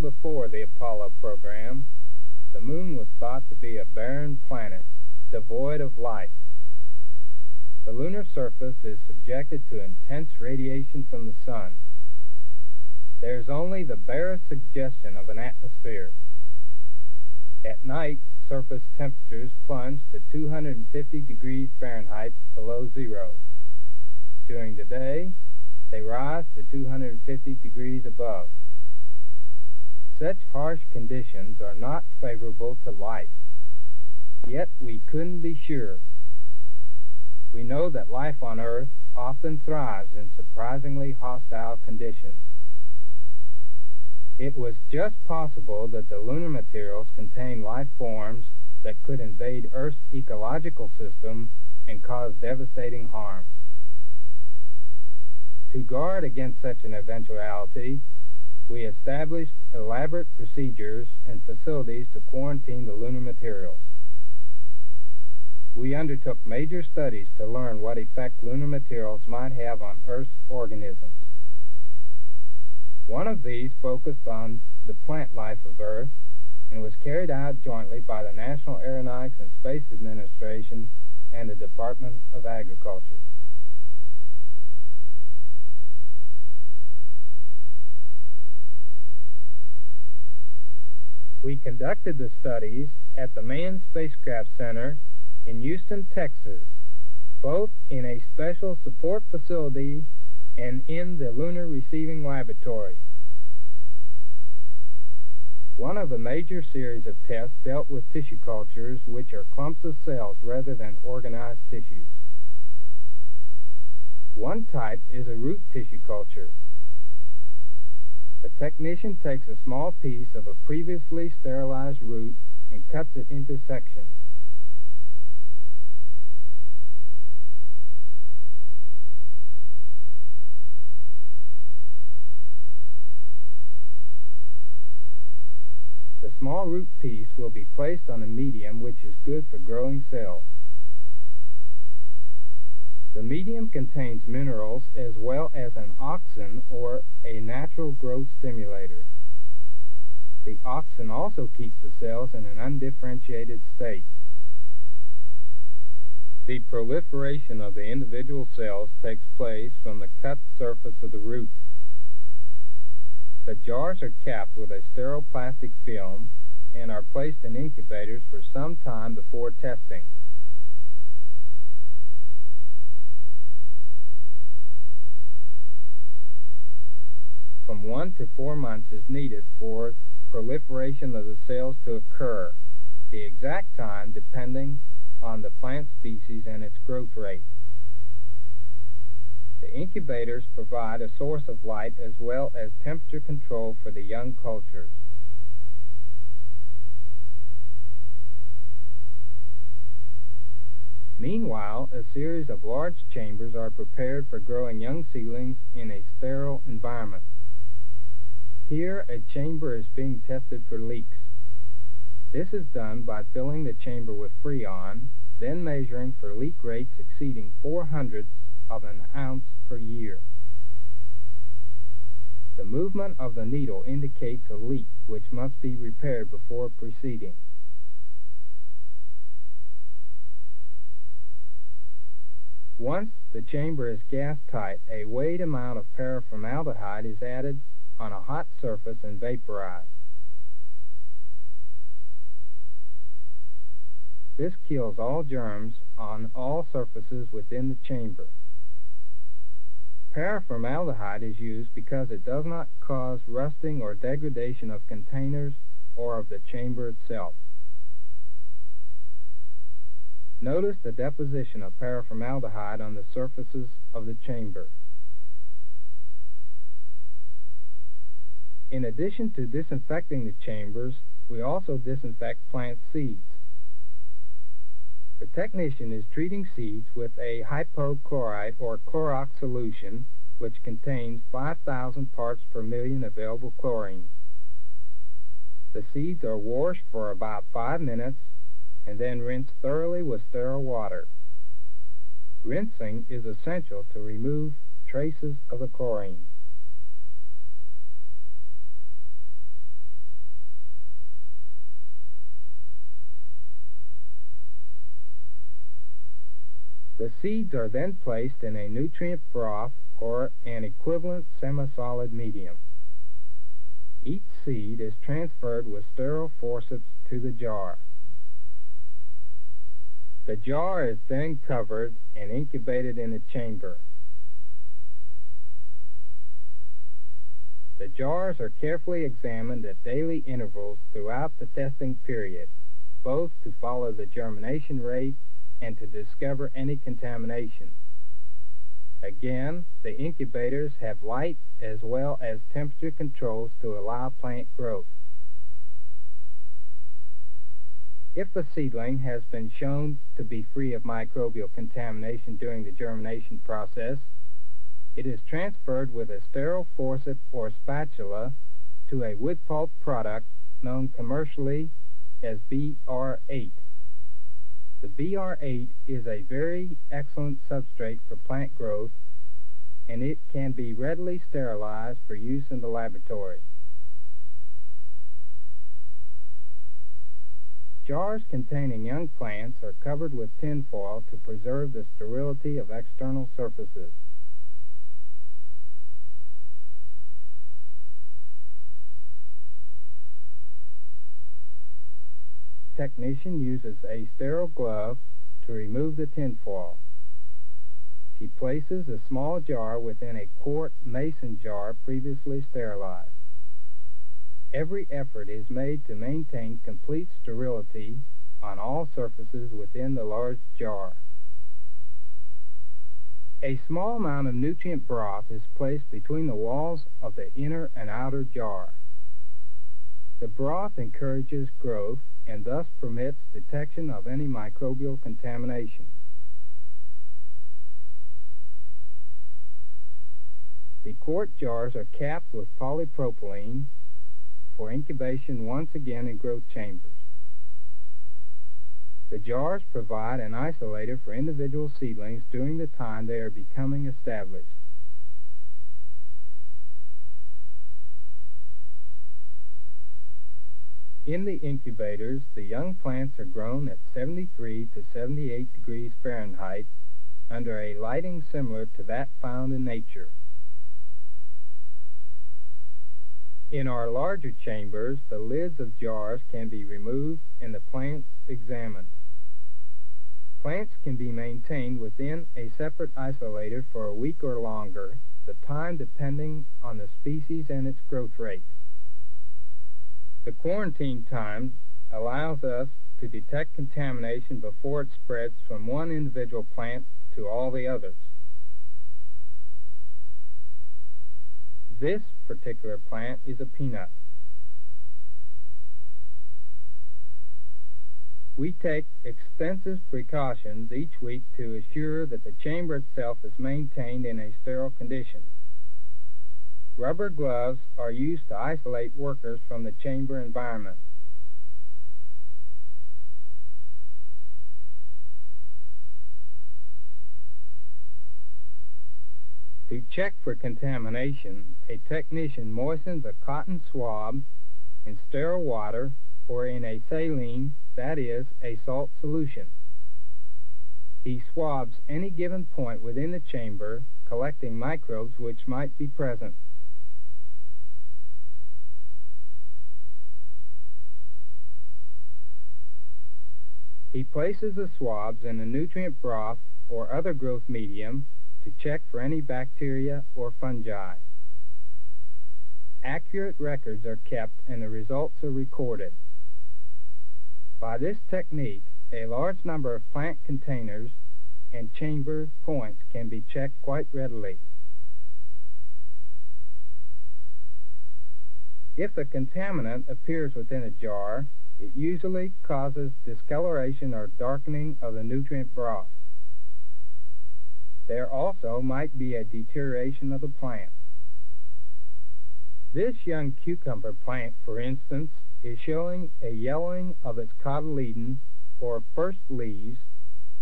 Before the Apollo program, the moon was thought to be a barren planet, devoid of life. The lunar surface is subjected to intense radiation from the sun. There is only the barest suggestion of an atmosphere. At night, surface temperatures plunge to 250 degrees Fahrenheit below zero. During the day, they rise to 250 degrees above. Such harsh conditions are not favorable to life. Yet we couldn't be sure. We know that life on Earth often thrives in surprisingly hostile conditions. It was just possible that the lunar materials contained life forms that could invade Earth's ecological system and cause devastating harm. To guard against such an eventuality, we established elaborate procedures and facilities to quarantine the lunar materials. We undertook major studies to learn what effect lunar materials might have on Earth's organisms. One of these focused on the plant life of Earth and was carried out jointly by the National Aeronautics and Space Administration and the Department of Agriculture. We conducted the studies at the Manned Spacecraft Center in Houston, Texas, both in a special support facility and in the Lunar Receiving Laboratory. One of the major series of tests dealt with tissue cultures, which are clumps of cells rather than organized tissues. One type is a root tissue culture. The technician takes a small piece of a previously sterilized root and cuts it into sections. The small root piece will be placed on a medium which is good for growing cells. The medium contains minerals as well as an auxin or a natural growth stimulator. The auxin also keeps the cells in an undifferentiated state. The proliferation of the individual cells takes place from the cut surface of the root. The jars are capped with a sterile plastic film and are placed in incubators for some time before testing. From one to four months is needed for proliferation of the cells to occur, the exact time depending on the plant species and its growth rate. The incubators provide a source of light as well as temperature control for the young cultures. Meanwhile, a series of large chambers are prepared for growing young seedlings in a sterile environment. Here, a chamber is being tested for leaks. This is done by filling the chamber with Freon, then measuring for leak rates exceeding four hundredths of an ounce per year. The movement of the needle indicates a leak which must be repaired before proceeding. Once the chamber is gas tight, a weighed amount of paraformaldehyde is added on a hot surface and vaporized. This kills all germs on all surfaces within the chamber. Paraformaldehyde is used because it does not cause rusting or degradation of containers or of the chamber itself. Notice the deposition of paraformaldehyde on the surfaces of the chamber. In addition to disinfecting the chambers, we also disinfect plant seeds. The technician is treating seeds with a hypochlorite or Clorox solution which contains 5,000 parts per million available chlorine. The seeds are washed for about 5 minutes and then rinsed thoroughly with sterile water. Rinsing is essential to remove traces of the chlorine. The seeds are then placed in a nutrient broth or an equivalent semi-solid medium. Each seed is transferred with sterile forceps to the jar. The jar is then covered and incubated in a chamber. The jars are carefully examined at daily intervals throughout the testing period, both to follow the germination rate and to discover any contamination. Again, the incubators have light as well as temperature controls to allow plant growth. If the seedling has been shown to be free of microbial contamination during the germination process, it is transferred with a sterile forceps or spatula to a wood pulp product known commercially as BR8. The BR8 is a very excellent substrate for plant growth and it can be readily sterilized for use in the laboratory. Jars containing young plants are covered with tinfoil to preserve the sterility of external surfaces. Technician uses a sterile glove to remove the tinfoil. She places a small jar within a quart mason jar previously sterilized. Every effort is made to maintain complete sterility on all surfaces within the large jar. A small amount of nutrient broth is placed between the walls of the inner and outer jar. The broth encourages growth and thus permits detection of any microbial contamination. The quart jars are capped with polypropylene for incubation once again in growth chambers. The jars provide an isolator for individual seedlings during the time they are becoming established. In the incubators, the young plants are grown at 73 to 78 degrees Fahrenheit under a lighting similar to that found in nature. In our larger chambers, the lids of jars can be removed and the plants examined. Plants can be maintained within a separate isolator for a week or longer, the time depending on the species and its growth rate. The quarantine time allows us to detect contamination before it spreads from one individual plant to all the others. This particular plant is a peanut. We take extensive precautions each week to assure that the chamber itself is maintained in a sterile condition. Rubber gloves are used to isolate workers from the chamber environment. To check for contamination, a technician moistens a cotton swab in sterile water or in a saline, that is, a salt solution. He swabs any given point within the chamber, collecting microbes which might be present. He places the swabs in a nutrient broth or other growth medium to check for any bacteria or fungi. Accurate records are kept and the results are recorded. By this technique, a large number of plant containers and chamber points can be checked quite readily. If a contaminant appears within a jar, it usually causes discoloration or darkening of the nutrient broth. There also might be a deterioration of the plant. This young cucumber plant, for instance, is showing a yellowing of its cotyledon, or first leaves,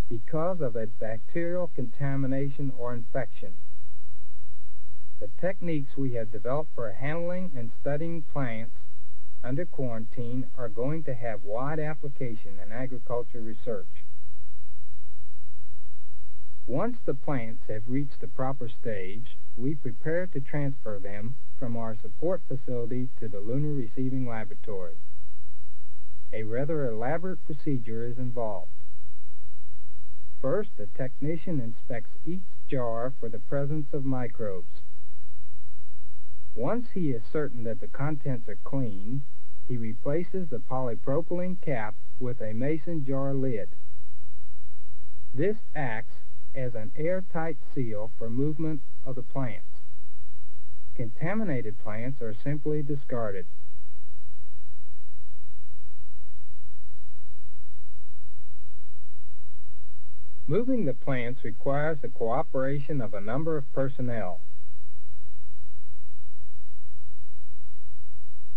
because of a bacterial contamination or infection. The techniques we have developed for handling and studying plants under quarantine are going to have wide application in agriculture research. Once the plants have reached the proper stage, we prepare to transfer them from our support facility to the Lunar Receiving Laboratory. A rather elaborate procedure is involved. First, the technician inspects each jar for the presence of microbes. Once he is certain that the contents are clean, he replaces the polypropylene cap with a mason jar lid. This acts as an airtight seal for movement of the plants. Contaminated plants are simply discarded. Moving the plants requires the cooperation of a number of personnel.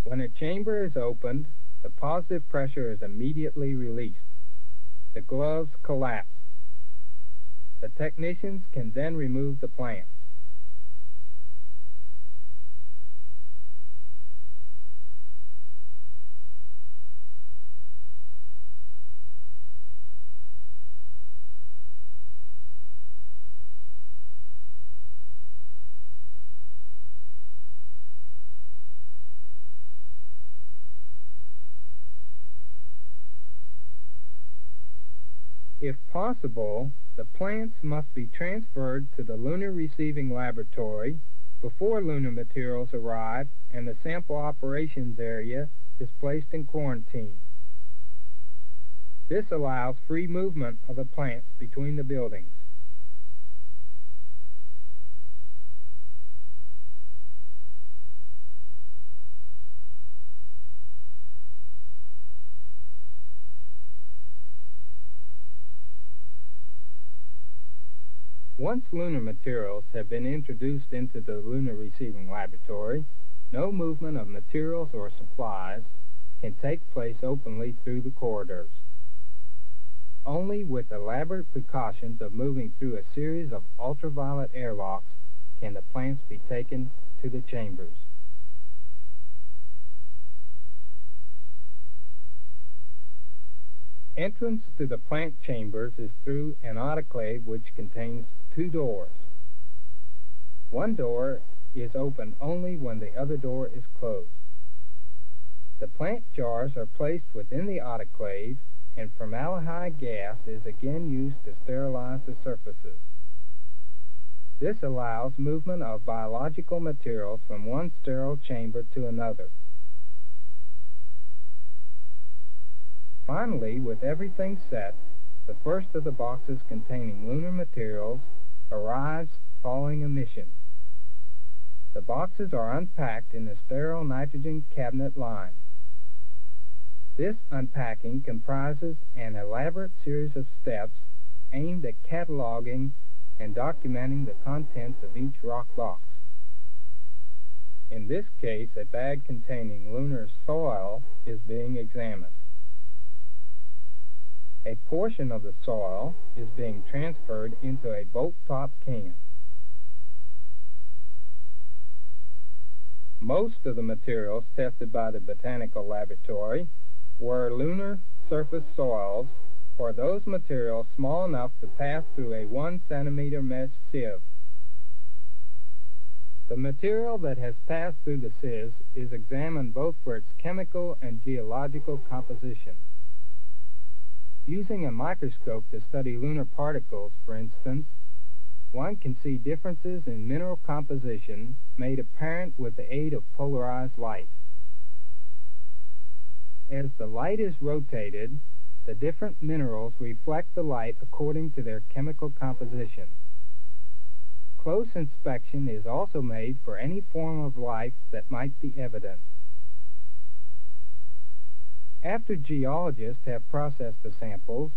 When a chamber is opened, the positive pressure is immediately released. The gloves collapse. The technicians can then remove the plants. If possible, the plants must be transferred to the Lunar Receiving Laboratory before lunar materials arrive and the sample operations area is placed in quarantine. This allows free movement of the plants between the buildings. Once lunar materials have been introduced into the Lunar Receiving Laboratory, no movement of materials or supplies can take place openly through the corridors. Only with elaborate precautions of moving through a series of ultraviolet airlocks can the plants be taken to the chambers. Entrance to the plant chambers is through an autoclave which contains two doors. One door is open only when the other door is closed. The plant jars are placed within the autoclave and formaldehyde gas is again used to sterilize the surfaces. This allows movement of biological materials from one sterile chamber to another. Finally, with everything set, the first of the boxes containing lunar materials arrives following emission. The boxes are unpacked in the sterile nitrogen cabinet line. This unpacking comprises an elaborate series of steps aimed at cataloging and documenting the contents of each rock box. In this case, a bag containing lunar soil is being examined. A portion of the soil is being transferred into a bolt-top can. Most of the materials tested by the Botanical Laboratory were lunar surface soils or those materials small enough to pass through a one centimeter mesh sieve. The material that has passed through the sieves is examined both for its chemical and geological composition. Using a microscope to study lunar particles, for instance, one can see differences in mineral composition made apparent with the aid of polarized light. As the light is rotated, the different minerals reflect the light according to their chemical composition. Close inspection is also made for any form of life that might be evident. After geologists have processed the samples,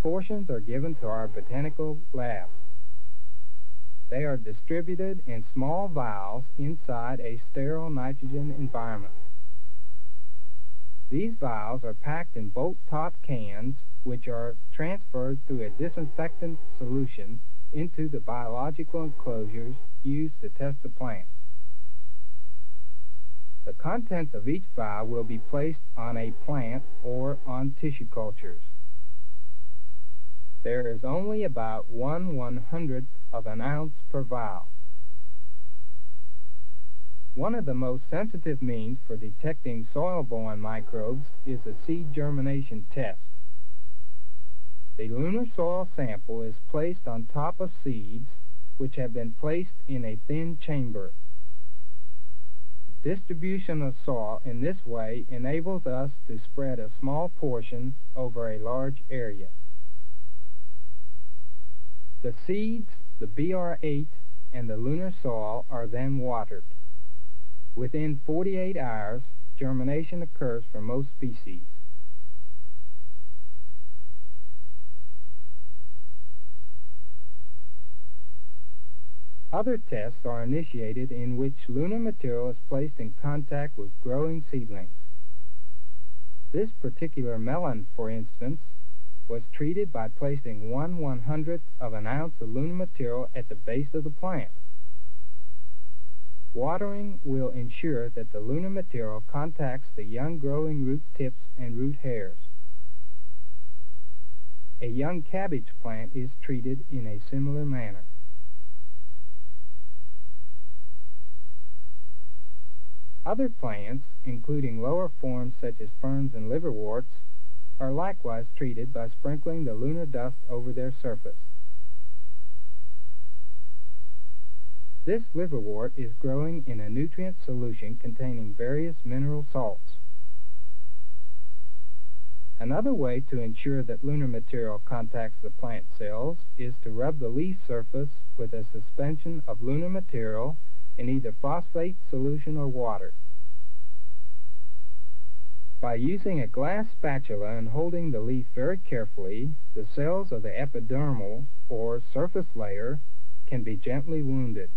portions are given to our botanical lab. They are distributed in small vials inside a sterile nitrogen environment. These vials are packed in bolt-top cans which are transferred through a disinfectant solution into the biological enclosures used to test the plants. The contents of each vial will be placed on a plant or on tissue cultures. there is only about one one-hundredth of an ounce per vial. One of the most sensitive means for detecting soil-borne microbes is a seed germination test. The lunar soil sample is placed on top of seeds which have been placed in a thin chamber. Distribution of soil in this way enables us to spread a small portion over a large area. The seeds, the BR8, and the lunar soil are then watered. Within 48 hours, germination occurs for most species. Other tests are initiated in which lunar material is placed in contact with growing seedlings. This particular melon, for instance, was treated by placing one one-hundredth of an ounce of lunar material at the base of the plant. Watering will ensure that the lunar material contacts the young growing root tips and root hairs. A young cabbage plant is treated in a similar manner. Other plants, including lower forms such as ferns and liverworts, are likewise treated by sprinkling the lunar dust over their surface. This liverwort is growing in a nutrient solution containing various mineral salts. Another way to ensure that lunar material contacts the plant cells is to rub the leaf surface with a suspension of lunar material in either phosphate solution or water. By using a glass spatula and holding the leaf very carefully, the cells of the epidermal, or surface layer, can be gently wounded.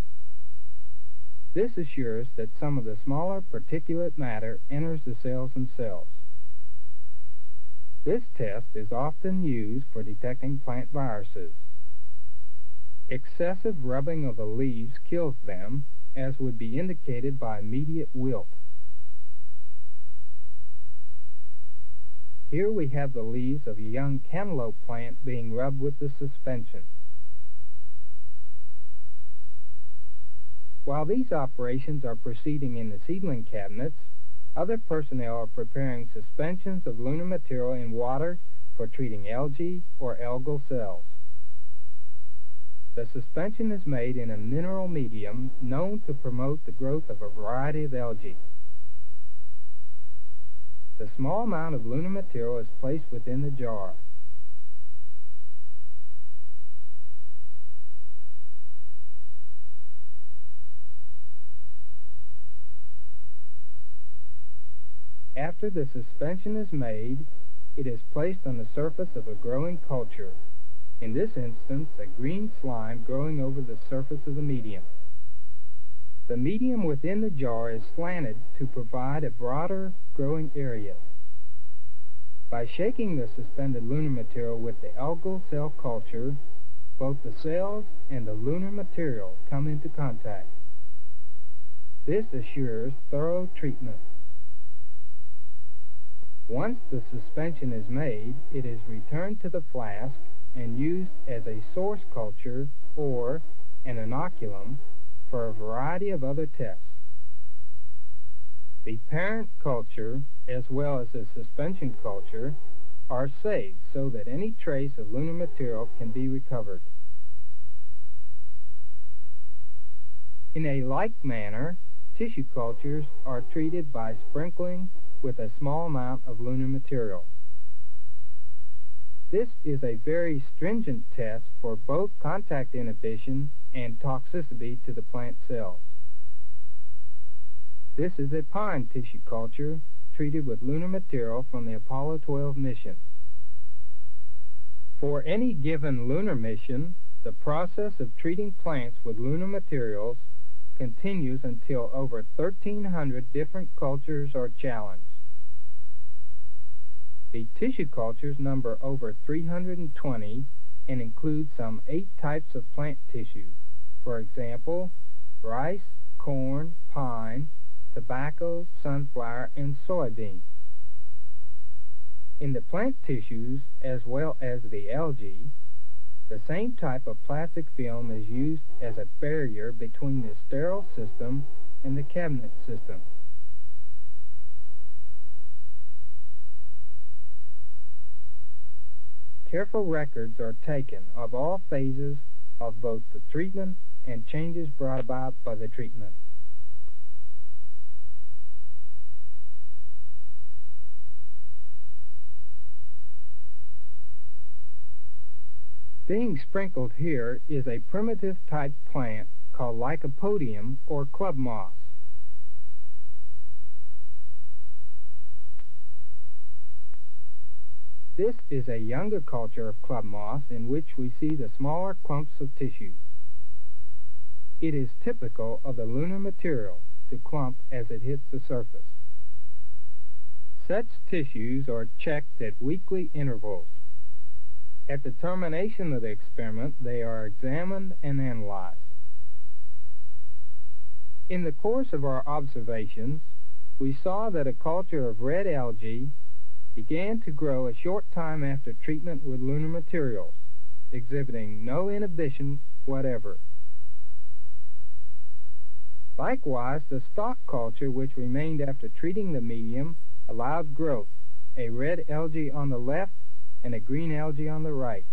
This assures that some of the smaller particulate matter enters the cells themselves. This test is often used for detecting plant viruses. Excessive rubbing of the leaves kills them, as would be indicated by immediate wilt. Here we have the leaves of a young cantaloupe plant being rubbed with the suspension. While these operations are proceeding in the seedling cabinets, other personnel are preparing suspensions of lunar material in water for treating algae or algal cells. The suspension is made in a mineral medium known to promote the growth of a variety of algae. The small amount of lunar material is placed within the jar. After the suspension is made, it is placed on the surface of a growing culture, in this instance a green slime growing over the surface of the medium. The medium within the jar is slanted to provide a broader growing area. By shaking the suspended lunar material with the algal cell culture, both the cells and the lunar material come into contact. This assures thorough treatment. Once the suspension is made, it is returned to the flask and used as a source culture or an inoculum for a variety of other tests. The parent culture, as well as the suspension culture, are saved so that any trace of lunar material can be recovered. In a like manner, tissue cultures are treated by sprinkling with a small amount of lunar material. This is a very stringent test for both contact inhibition and toxicity to the plant cells. This is a pine tissue culture treated with lunar material from the Apollo 12 mission. For any given lunar mission, the process of treating plants with lunar materials continues until over 1,300 different cultures are challenged. The tissue cultures number over 320 and include some eight types of plant tissue. For example, rice, corn, pine, tobacco, sunflower, and soybean. In the plant tissues, as well as the algae, The same type of plastic film is used as a barrier between the sterile system and the cabinet system. Careful records are taken of all phases of both the treatment and changes brought about by the treatment. Being sprinkled here is a primitive type plant called Lycopodium or club moss. This is a younger culture of club moss in which we see the smaller clumps of tissue. It is typical of the lunar material to clump as it hits the surface. Such tissues are checked at weekly intervals. At the termination of the experiment, they are examined and analyzed. In the course of our observations, we saw that a culture of red algae began to grow a short time after treatment with lunar materials, exhibiting no inhibition whatever. Likewise, the stock culture which remained after treating the medium allowed growth, a red algae on the left and a green algae on the right.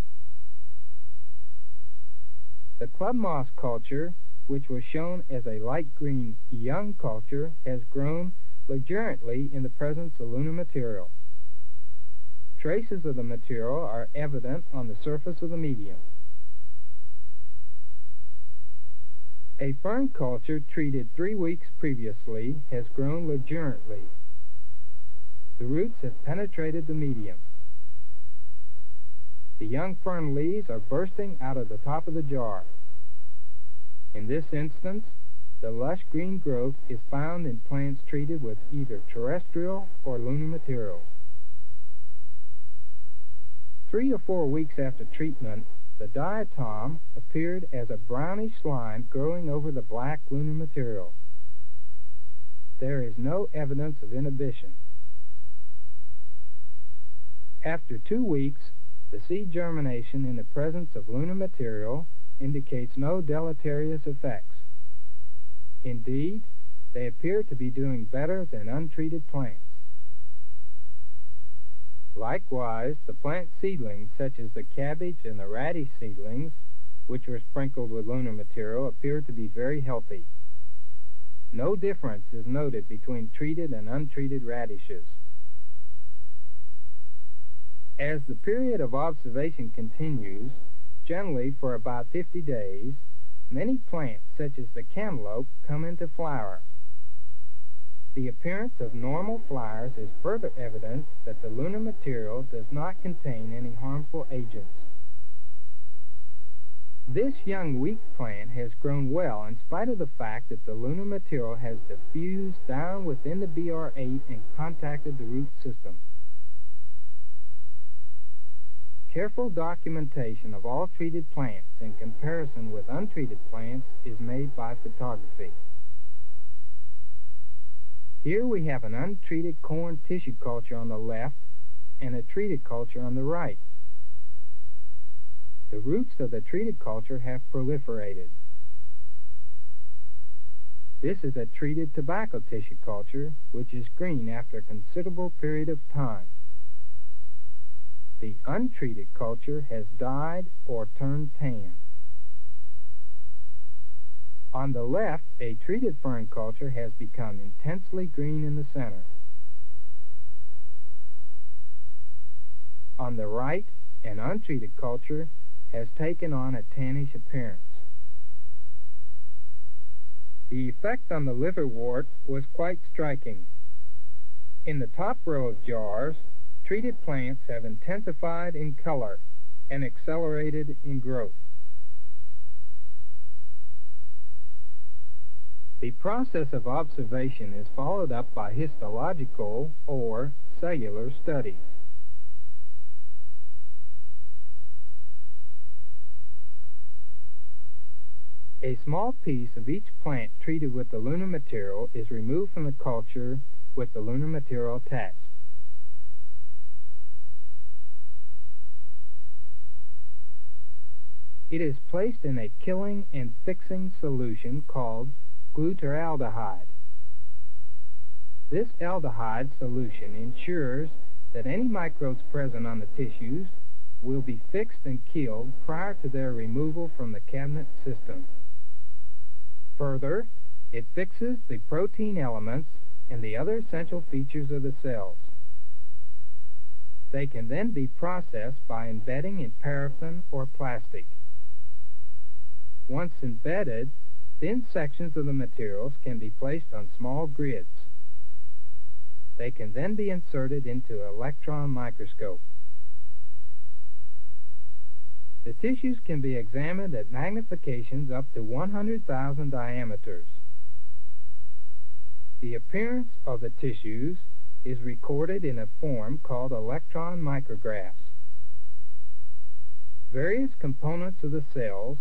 The club moss culture, which was shown as a light green young culture, has grown luxuriantly in the presence of lunar material. Traces of the material are evident on the surface of the medium. A fern culture treated three weeks previously has grown luxuriantly. The roots have penetrated the medium. The young fern leaves are bursting out of the top of the jar. In this instance, the lush green growth is found in plants treated with either terrestrial or lunar materials. Three or four weeks after treatment, the diatom appeared as a brownish slime growing over the black lunar material. There is no evidence of inhibition. After two weeks, the seed germination in the presence of lunar material indicates no deleterious effects. Indeed, they appear to be doing better than untreated plants. Likewise, the plant seedlings, such as the cabbage and the radish seedlings, which were sprinkled with lunar material, appear to be very healthy. No difference is noted between treated and untreated radishes. As the period of observation continues, generally for about 50 days, many plants, such as the cantaloupe, come into flower. The appearance of normal flowers is further evidence that the lunar material does not contain any harmful agents. This young wheat plant has grown well in spite of the fact that the lunar material has diffused down within the BR8 and contacted the root system. Careful documentation of all treated plants in comparison with untreated plants is made by photography. Here we have an untreated corn tissue culture on the left and a treated culture on the right. The roots of the treated culture have proliferated. This is a treated tobacco tissue culture, which is green after a considerable period of time. The untreated culture has died or turned tan. On the left, a treated fern culture has become intensely green in the center. On the right, an untreated culture has taken on a tannish appearance. The effect on the liverwort was quite striking. In the top row of jars, treated plants have intensified in color and accelerated in growth. The process of observation is followed up by histological or cellular studies. A small piece of each plant treated with the lunar material is removed from the culture with the lunar material attached. It is placed in a killing and fixing solution called glutaraldehyde. This aldehyde solution ensures that any microbes present on the tissues will be fixed and killed prior to their removal from the cabinet system. Further, it fixes the protein elements and the other essential features of the cells. They can then be processed by embedding in paraffin or plastic. Once embedded, thin sections of the materials can be placed on small grids. They can then be inserted into an electron microscope. The tissues can be examined at magnifications up to 100,000 diameters. The appearance of the tissues is recorded in a form called electron micrographs. Various components of the cells,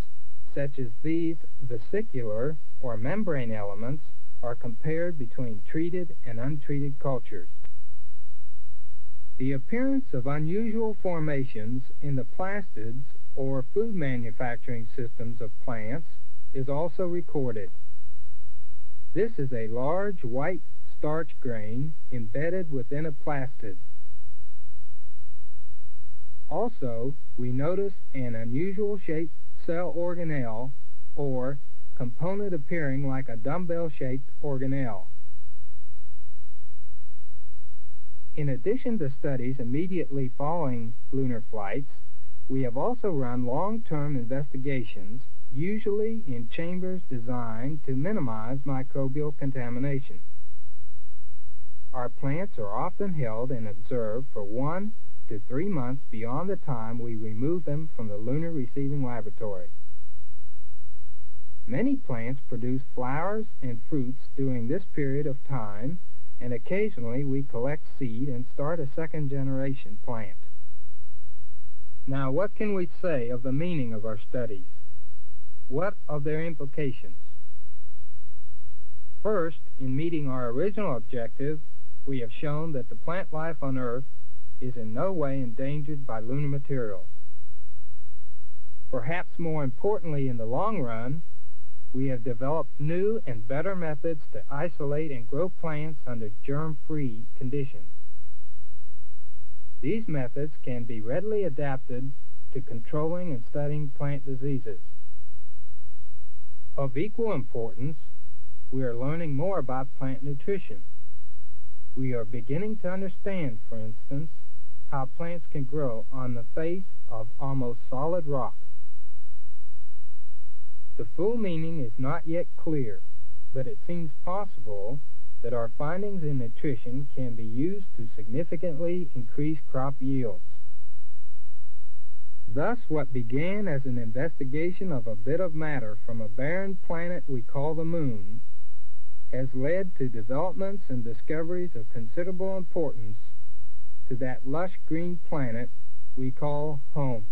such as these vesicular or membrane elements, are compared between treated and untreated cultures. The appearance of unusual formations in the plastids or food manufacturing systems of plants is also recorded. This is a large white starch grain embedded within a plastid. Also, we notice an unusual shaped cell organelle or component appearing like a dumbbell-shaped organelle. In addition to studies immediately following lunar flights, we have also run long-term investigations, usually in chambers designed to minimize microbial contamination. Our plants are often held and observed for one to three months beyond the time we remove them from receiving laboratory. Many plants produce flowers and fruits during this period of time, and occasionally we collect seed and start a second generation plant. Now, what can we say of the meaning of our studies? What of their implications? First, in meeting our original objective, we have shown that the plant life on Earth is in no way endangered by lunar materials. Perhaps more importantly in the long run, we have developed new and better methods to isolate and grow plants under germ-free conditions. These methods can be readily adapted to controlling and studying plant diseases. Of equal importance, we are learning more about plant nutrition. We are beginning to understand, for instance, how plants can grow on the face of almost solid rock. The full meaning is not yet clear, but it seems possible that our findings in nutrition can be used to significantly increase crop yields. Thus, what began as an investigation of a bit of matter from a barren planet we call the Moon has led to developments and discoveries of considerable importance to that lush green planet we call home.